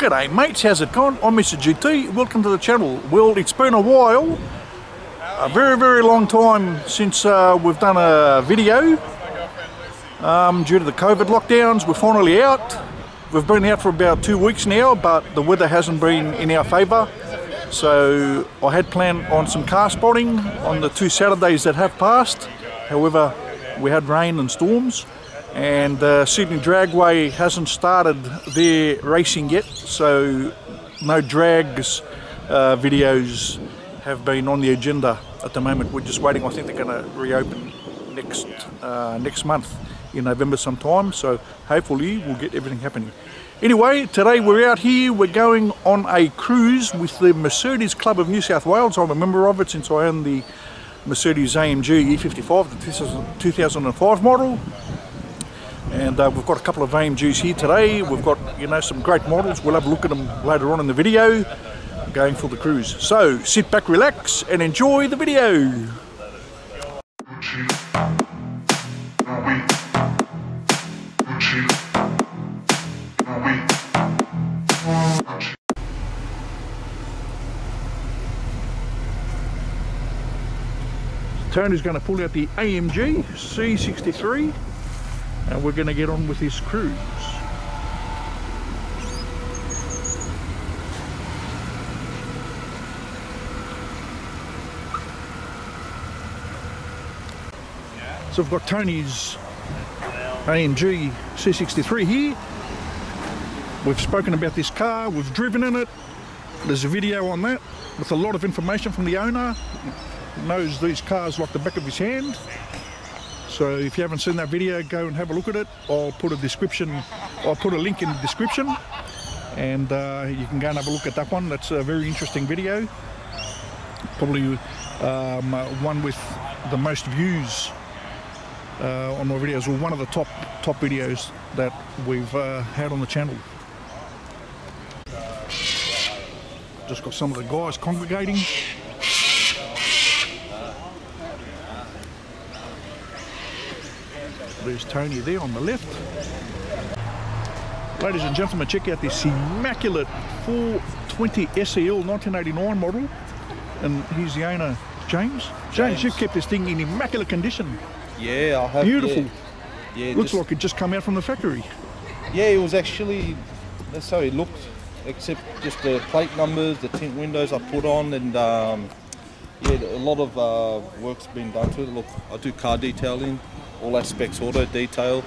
G'day mates, how's it going? I'm Mr GT, welcome to the channel. Well, it's been a while, a very very long time since uh, we've done a video. Um, due to the COVID lockdowns, we're finally out. We've been out for about two weeks now, but the weather hasn't been in our favour. So I had planned on some car spotting on the two Saturdays that have passed. However, we had rain and storms and the Sydney Dragway hasn't started their racing yet so no drags uh, videos have been on the agenda at the moment. We're just waiting. I think they're going to reopen next uh, next month in November sometime. So hopefully we'll get everything happening. Anyway today we're out here. We're going on a cruise with the Mercedes Club of New South Wales. I'm a member of it since I own the Mercedes AMG E55 the 2005 model and uh, we've got a couple of AMGs here today. We've got you know some great models. We'll have a look at them later on in the video. Going for the cruise. So sit back relax and enjoy the video. Tony's going to pull out the AMG C63 and we're going to get on with this cruise. So I've got Tony's AMG C63 here. We've spoken about this car, we've driven in it. There's a video on that with a lot of information from the owner. He knows these cars like the back of his hand. So if you haven't seen that video, go and have a look at it. I'll put a description, I'll put a link in the description and uh, you can go and have a look at that one. That's a very interesting video. Probably um, one with the most views uh, on my videos, or one of the top top videos that we've uh, had on the channel. Just got some of the guys congregating. There's Tony there on the left. Ladies and gentlemen, check out this immaculate 420 SEL 1989 model. And here's the owner, James. James, James. you've kept this thing in immaculate condition. Yeah, I have. Beautiful. Yeah, yeah Looks just, like it just come out from the factory. Yeah, it was actually, that's how it looked, except just the plate numbers, the tint windows I put on, and um, yeah, a lot of uh, work's been done to it. Look, I do car detailing, all aspects auto detail.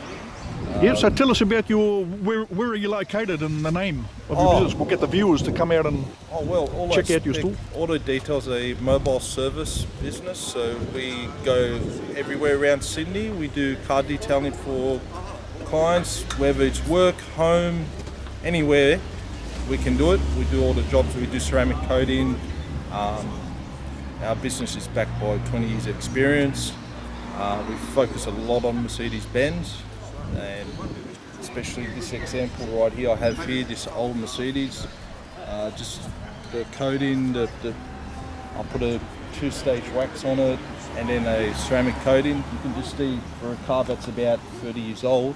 Um, yeah, so tell us about your, where, where are you located and the name of your oh, business? We'll get the viewers to come out and oh, well, check out your store. Auto Details a mobile service business, so we go everywhere around Sydney. We do car detailing for clients, whether it's work, home, anywhere, we can do it. We do all the jobs, we do ceramic coating. Um, our business is backed by 20 years of experience. Uh, we focus a lot on Mercedes-Benz and especially this example right here I have here, this old Mercedes. Uh, just the coating, the, the, I put a two-stage wax on it and then a ceramic coating. You can just see for a car that's about 30 years old.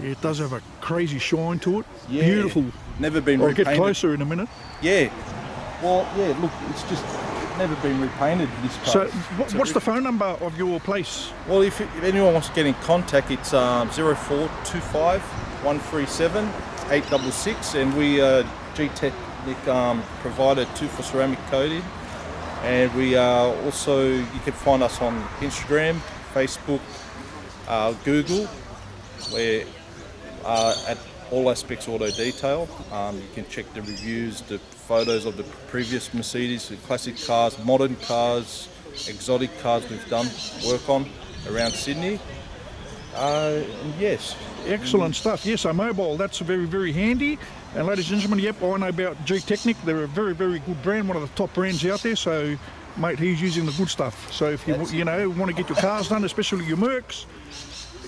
Yeah, it does have a crazy shine to it. Yeah, Beautiful. Never been I'll repainted. get closer in a minute. Yeah. Well, yeah, look, it's just never been repainted this car. So what, what's the phone number of your place? Well, if, if anyone wants to get in contact, it's um, 0425 137 866 and we uh, Gtechniq um, provider two for ceramic coating and we uh, also, you can find us on Instagram, Facebook, uh, Google, where uh, at all aspects auto detail. Um, you can check the reviews, the photos of the previous Mercedes, the classic cars, modern cars, exotic cars we've done work on around Sydney. Uh, yes. Excellent stuff. Yes, a mobile. That's very, very handy. And ladies and gentlemen, yep, I know about Gtechniq. They're a very, very good brand, one of the top brands out there. So, mate, he's using the good stuff. So if you, you know, want to get your cars done, especially your Mercs,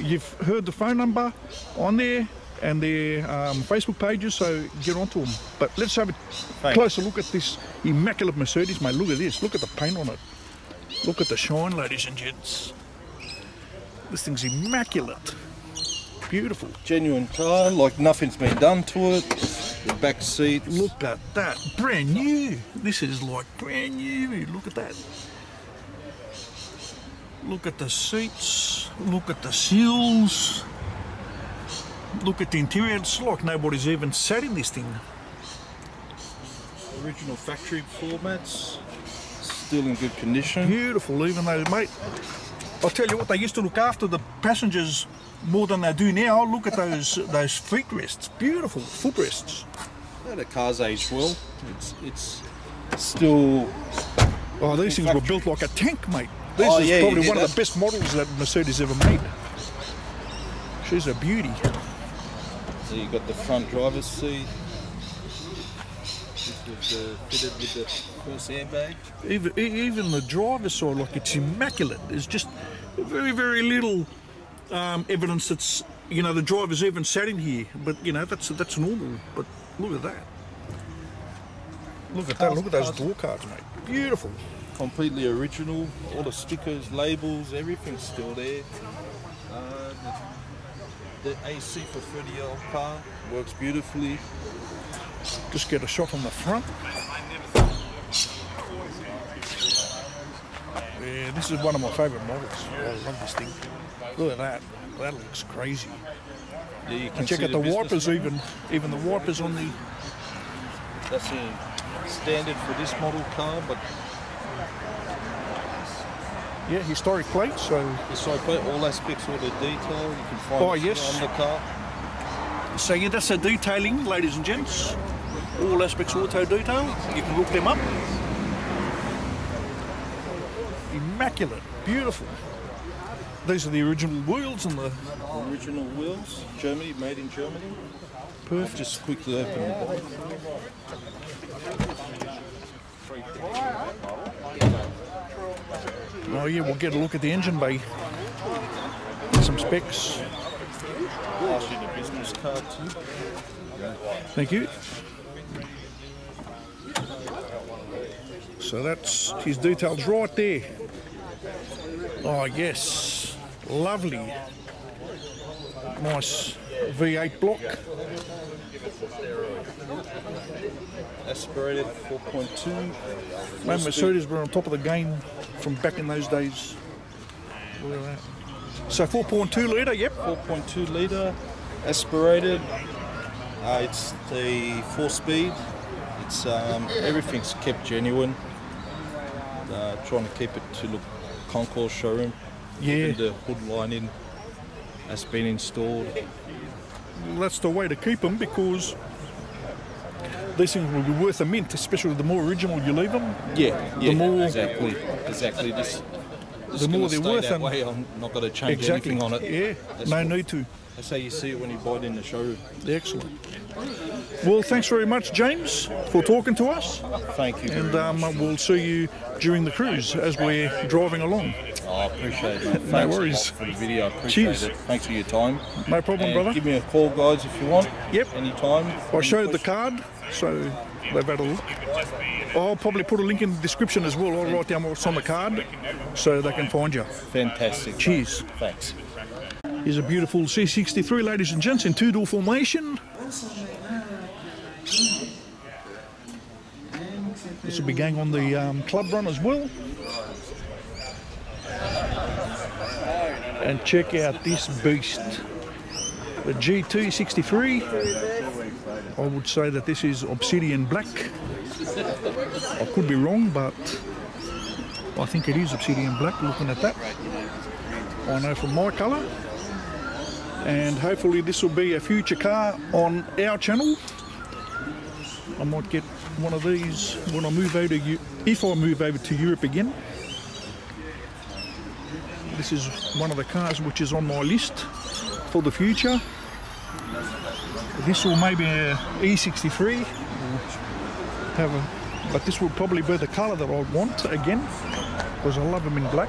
you've heard the phone number on there and their um, Facebook pages, so get onto them. But let's have a Thanks. closer look at this immaculate Mercedes, mate. Look at this. Look at the paint on it. Look at the shine, ladies and gents. This thing's immaculate. Beautiful. Genuine car, like nothing's been done to it. The back seat. Look at that, brand new. This is like brand new. Look at that. Look at the seats. Look at the seals. Look at the interior. It's like nobody's even sat in this thing. Original factory floor mats. Still in good condition. Beautiful, even though, mate. I'll tell you what, they used to look after the passengers more than they do now. Look at those those feet rests. Beautiful footrests. Yeah, the car's aged well. It's it's still Oh, these things were built like a tank, mate. This Oh, is yeah, probably one of the best models that Mercedes ever made. She's a beauty. So you've got the front driver's seat. This was uh, fitted with the first airbag. Even even the driver's side, like it's immaculate. There's just very very little um, evidence that's you know the driver's even sat in here. But you know that's that's normal. But look at that. Look at that. Look at those door cards, mate. Beautiful. Completely original. All the stickers, labels, everything's still there. Uh, the, the AC for 30 year old car works beautifully. Just get a shot from the front. Yeah, this is one of my favourite models. I love this thing. Look at that. That looks crazy. Yeah, you can And check out the, business- wipers even. Even the wipers on the That's a standard for this model car, but yeah historic plates. So it's like all aspects, all the detail you can find Oh, yes. on the car. so yeah, that's a detailing, ladies and gents. All aspects auto detail. You can look them up. Immaculate, beautiful. These are the original wheels and the Original wheels, Germany, made in Germany. perfect. Just quickly open the box. Oh yeah, we'll get a look at the engine bay. Some specs. Thank you. So that's his details right there. Oh yes, lovely. Nice V8 block. Aspirated 4.2. Man, Mercedes were on top of the game from back in those days. Look at that. So 4.2 litre, yep. 4.2 litre, aspirated. Uh, it's the four speed. It's um, everything's kept genuine. Uh, trying to keep it to look concourse showroom. Yeah. Even the hood lining has been installed. That's the way to keep them because these things will be worth a mint, especially the more original you leave them. Yeah, The more- exactly, exactly. The more they're worth that and- way. I'm not going to change Exactly. anything on it. Yeah, That's no what- need to. That's how you see it when you buy it in the showroom. Excellent. Well, thanks very much, James, for talking to us, Thank you. And um, we'll see you during the cruise as we're driving along. Oh, I appreciate it. no Thanks worries. for the video. Cheers. it. Thanks for your time. No problem, And brother. Give me a call, guys, if you want. Yep. Anytime. I showed the card, so they've had a look. I'll probably put a link in the description as well. I'll write down what's on the card so they can find you. Fantastic. Cheers. Thanks. Here's a beautiful C63, ladies and gents, in two-door formation. This will be going on the um, club run as well. And check out this beast, the GT63. I would say that this is obsidian black. I could be wrong, but I think it is obsidian black looking at that. I know from my colour and hopefully this will be a future car on our channel. I might get one of these when I move over to Eu- if I move over to Europe again. This is one of the cars which is on my list for the future. This will maybe a E63 have a, but this will probably be the colour that I want again because I love them in black.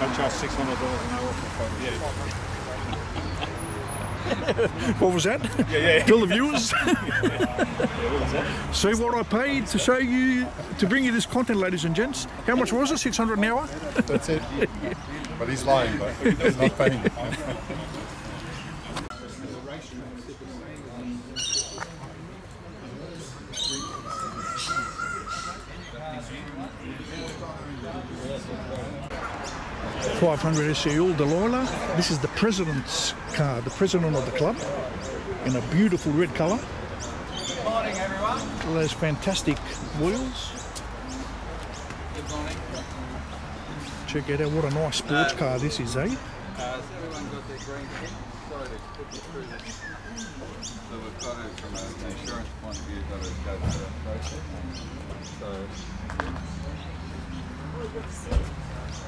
I charge six hundred dollars an hour for photo. Yeah. What was that? Yeah, yeah. Tell the viewers. See what I paid to show you, to bring you this content, ladies and gents. How much was it? 600 an hour? That's it. But he's lying, but he's not paying. Five hundred SEL Delilah. This is the president's car, the president of the club, in a beautiful red colour. Good Morning, everyone. All those fantastic wheels. Good morning. Check it out, what a nice sports car this is, eh? Uh, has everyone got their green? So we've got to, from an insurance point of view, got to go through that process. So,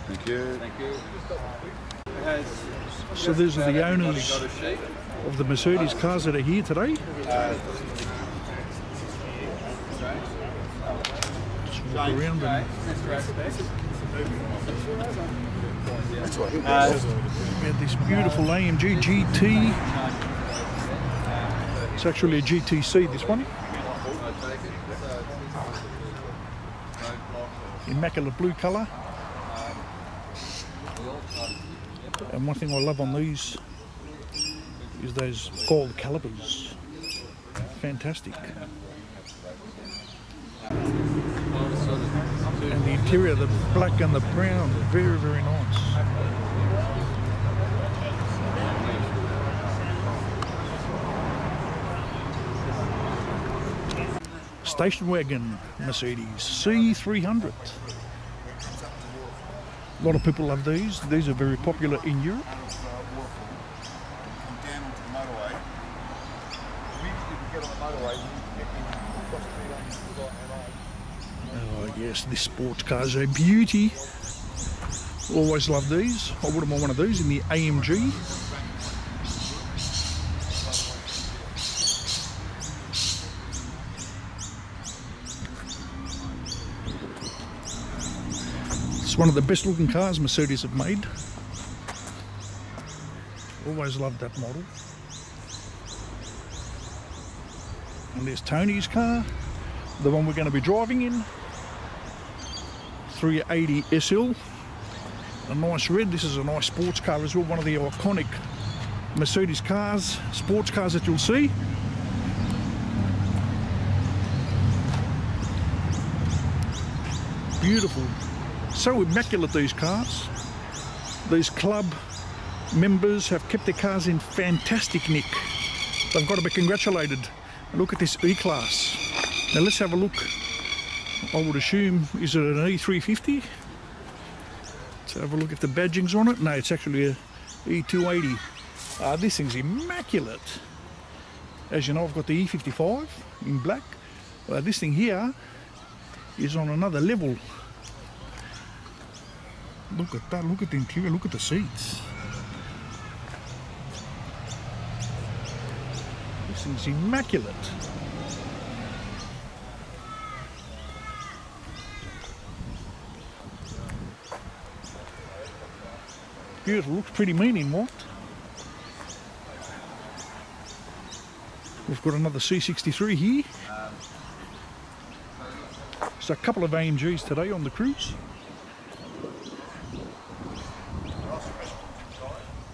Thank you. thank you. So these are the owners of the Mercedes cars that are here today. Just walk around and Mr. Uh, Aspect. we have this beautiful AMG GT. It's actually a GTC, this one. I take it. So, no block. Immaculate blue colour. And one thing I love on these is those gold calipers. Fantastic. And the interior, the black and the brown, very, very nice. Station wagon Mercedes C300. A lot of people love these. These are very popular in Europe. Oh yes, this sports car is a beauty. Always love these. I wouldn't mind one of these in the AMG. It's one of the best looking cars Mercedes have made. Always loved that model. And there's Tony's car, the one we're going to be driving in. 380 SL. A nice red. This is a nice sports car as well. One of the iconic Mercedes cars, sports cars that you'll see. Beautiful. So immaculate these cars. These club members have kept their cars in fantastic nick. They've got to be congratulated. Look at this E-Class. Now let's have a look. I would assume, is it an E350? Let's have a look at the badging's on it. No, it's actually a E280. Uh, this thing's immaculate. As you know, I've got the E55 in black. Uh, this thing here is on another level. Look at that, look at the interior, look at the seats. This thing's immaculate. Beautiful, looks pretty mean in white. We've got another C63 here. So a couple of AMGs today on the cruise.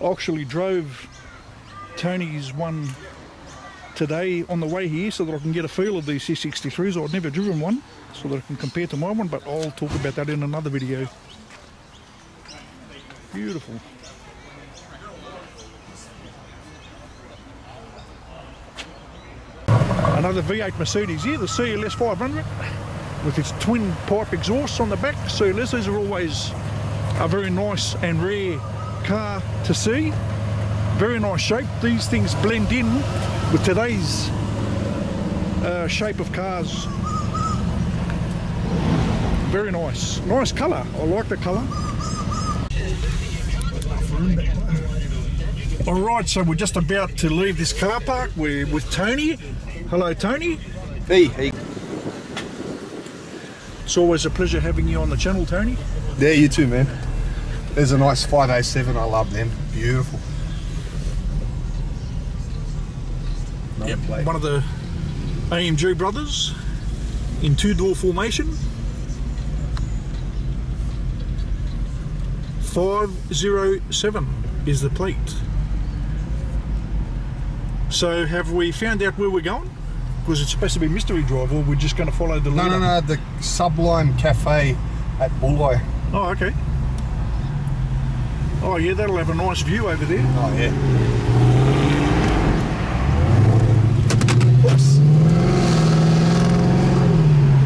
I actually drove Tony's one today on the way here so that I can get a feel of these C63s. I've never driven one so that I can compare to my one, but I'll talk about that in another video. Beautiful. Another V8 Mercedes here, the CLS 500 with its twin pipe exhausts on the back. CLS, these are always a very nice and rare car to see. Very nice shape. These things blend in with today's uh, shape of cars. very nice. Nice colour. I like the colour. All right, so we're just about to leave this car park. We're with Tony. Hello, Tony. Hey, hey. It's always a pleasure having you on the channel, Tony. Yeah, you too, man. There's a nice 507. I love them. Beautiful. Yep, one of the AMG brothers in two-door formation. 507 is the plate. So have we found out where we're going? Because it's supposed to be Mystery Drive, or we're just going to follow the No, no, no. The Sublime Cafe at Bulli. Oh, okay. Oh, yeah, that'll have a nice view over there. Oh, yeah. Whoops.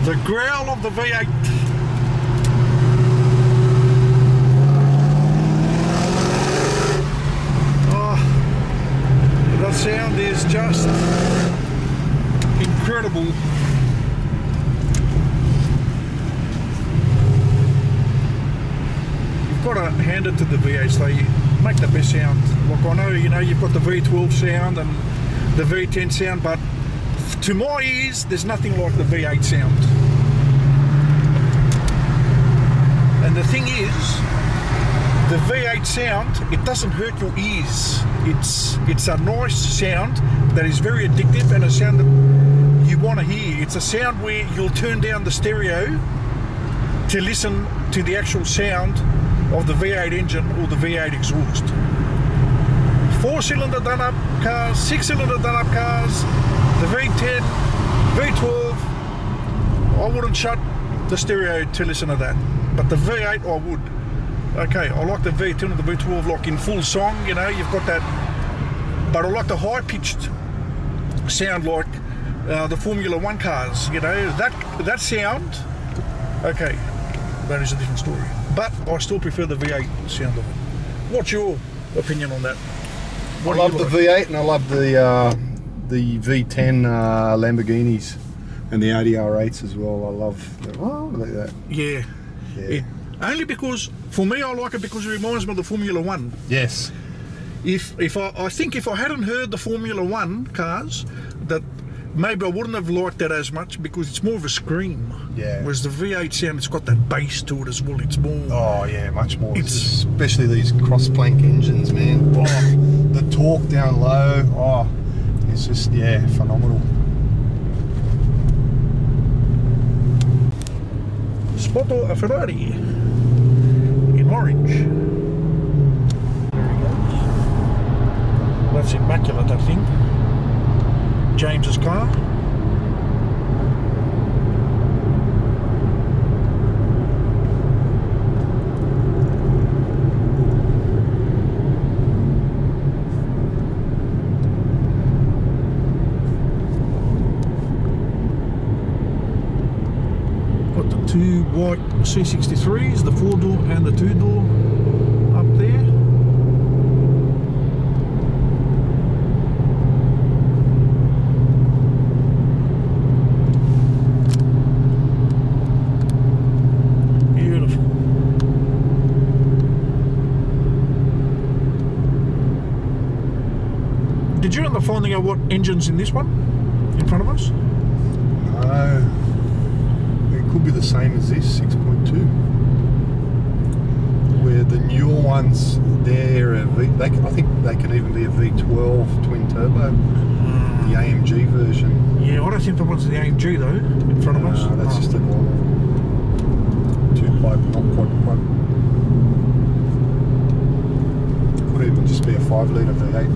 The growl of the V8. Oh, that sound is just incredible. You've got to hand it to the V8s, they make the best sound. Like I know, you know, you've got the V12 sound and the V10 sound, but to my ears, there's nothing like the V8 sound. And the thing is, the V8 sound, it doesn't hurt your ears. It's it's a nice sound that is very addictive and a sound that you want to hear. It's a sound where you'll turn down the stereo to listen to the actual sound of the V8 engine or the V8 exhaust. Four cylinder done up cars, six cylinder done up cars, the V10, V12, I wouldn't shut the stereo to listen to that. But the V8 I would. Okay, I like the V10 and the V12 like in full song, you know, you've got that. But I like the high pitched sound like uh, the Formula One cars, you know, that that sound. Okay, that is a different story. But I still prefer the V8 sound of it. What's your opinion on that? I What do love the like? V8 and I love the uh, the V10 uh, Lamborghinis and the Audi R8s as well. I love the, oh, look at that. Yeah. Yeah. It- only because for me I like it because it reminds me of the Formula One. Yes. If if I, I think if I hadn't heard the Formula One cars, that maybe I wouldn't have liked that as much because it's more of a scream. Yeah. Whereas the V8 sound, it's got that bass to it as well. It's more. Oh yeah, much more. It's- especially these cross plank engines, man. Oh. oh, the torque down low. Oh, it's just yeah, phenomenal. Spotto a Ferrari orange. That's immaculate, I think. James's car. Two white C63s, the four door and the two door up there. Beautiful. Did you end up finding out what engine's in this one? In front of us? No, it could be the same as this 6.2. Mm-hmm. Where the newer ones, they're a V. They can, I think they can even be a V12 twin turbo, the mm. AMG version. Yeah, I don't think the one's the AMG though, in front of us. No, that's Oh. just a normal two pipe, not quad pipe. Could even just be a five litre V8.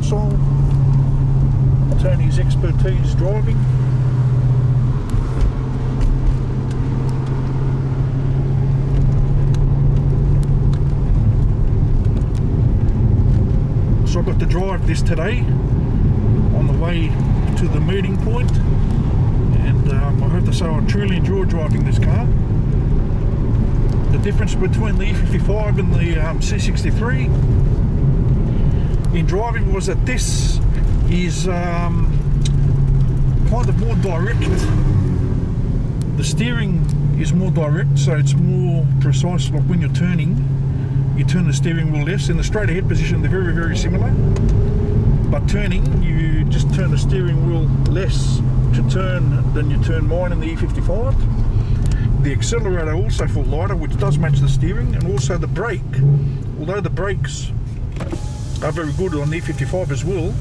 Console. Tony's expertise driving. So I got to drive this today on the way to the meeting point and um, I have to say I truly enjoy driving this car. The difference between the E55 and the um, C63 in driving was that this is um, kind of more direct. The steering is more direct, so it's more precise. Like when you're turning, you turn the steering wheel less. In the straight ahead position, they're very, very similar. But turning, you just turn the steering wheel less to turn than you turn mine in the E55. The accelerator also for lighter, which does match the steering, and also the brake. Although the brakes are very good on the E55 as well,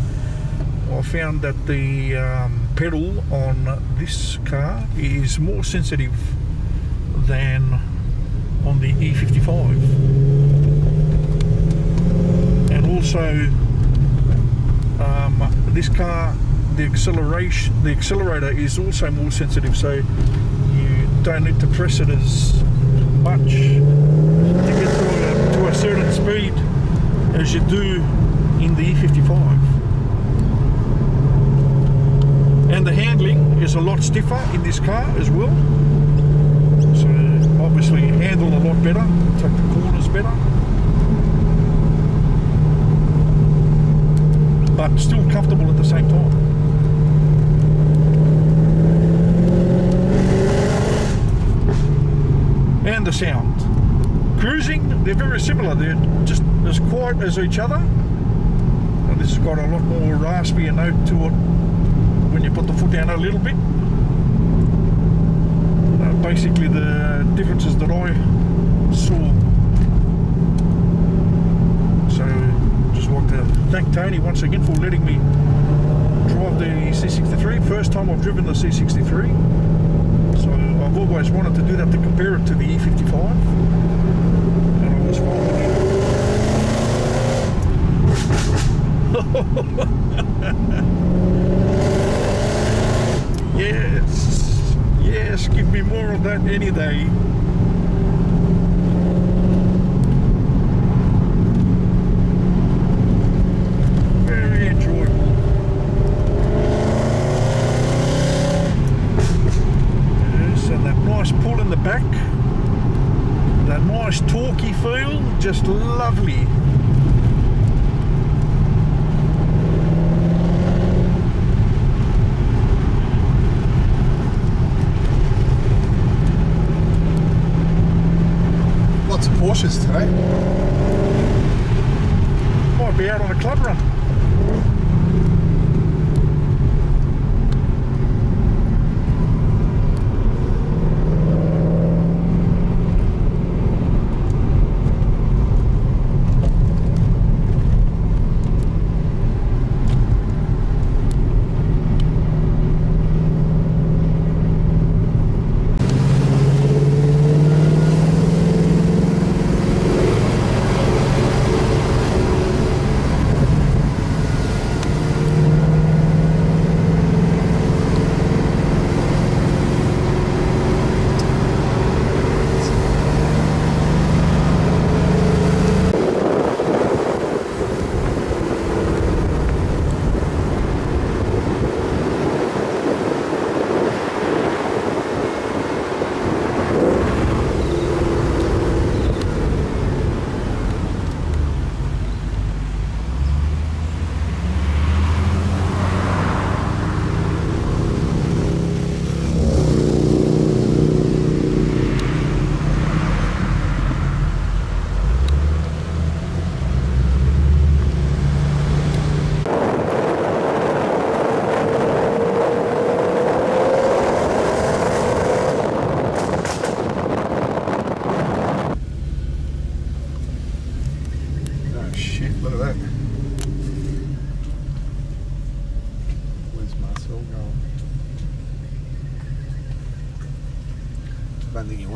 I found that the um, pedal on this car is more sensitive than on the E55. And also, um, this car, the acceleration, the accelerator is also more sensitive, so you don't need to press it as much to get to a, to a certain speed as you do in the E55. And the handling is a lot stiffer in this car as well. So obviously handle a lot better, take the corners better. But still comfortable at the same time. And the sound. Cruising, they're very similar. They're just as quiet as each other. Now this has got a lot more raspy note to it when you put the foot down a little bit. Uh, basically the differences that I saw. So just like to thank Tony once again for letting me drive the C63. First time I've driven the C63. So I've always wanted to do that to compare it to the E55. And I was Yes, yes, give me more of that any day.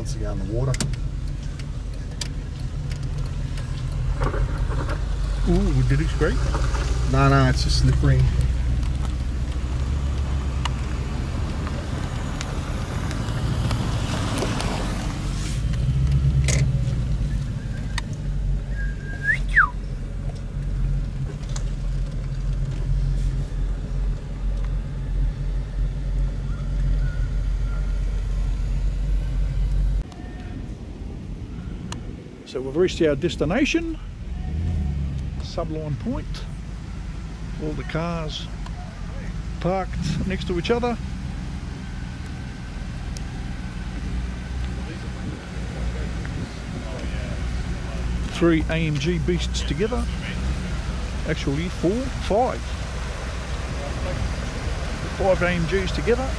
Wants to go in the water. Ooh, did it scrape? No, no, it's just slippery. So we've reached our destination, Sublime Point. All the cars parked next to each other. Three AMG beasts together. Actually, four, five. Five AMGs together.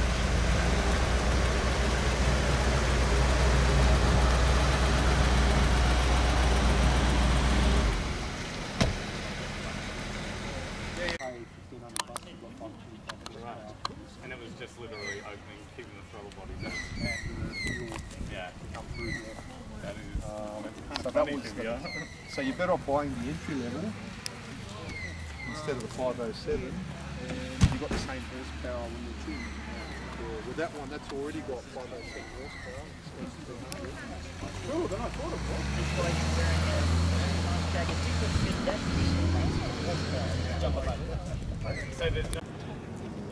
And it was just literally opening, keeping the throttle body down. Yeah. That is. that's So, funny that was to be the, honest. so you're better off buying the entry level instead of the 507 and you got the same horsepower. Yeah, with that one, that's already got 507 horsepower. Sure, then I thought it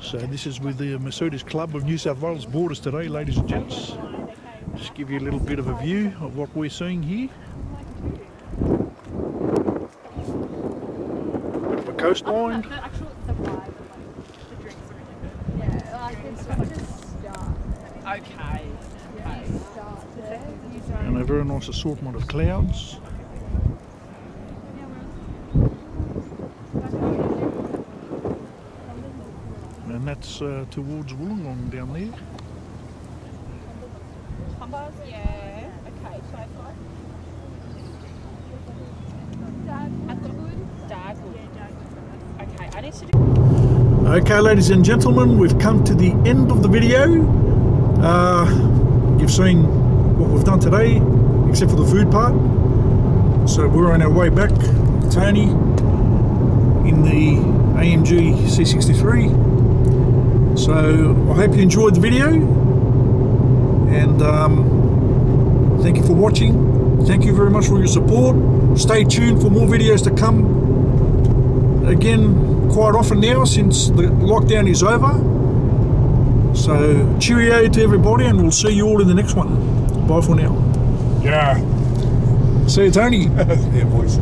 was. So this is with the Mercedes Club of New South Wales borders today, ladies and gents. Just give you a little bit of a view of what we're seeing here. Bit of a coastline. The actual the vibe of like the drinks are different. Yeah, like it's just start. Okay. Yeah, you start there. You don't. and a very nice assortment of clouds. And that's uh, towards Wollongong down there. Humbug? Yeah. Okay, so far. At Dargood? Okay, I need to do. Okay, ladies and gentlemen, we've come to the end of the video. Uh, you've seen what we've done today, except for the food part. So we're on our way back, Tony, in the AMG C63. So I hope you enjoyed the video, and um, thank you for watching. Thank you very much for your support. Stay tuned for more videos to come again quite often now since the lockdown is over. So cheerio to everybody and we'll see you all in the next one. Bye for now. Yeah. See you Tony. yeah, boys.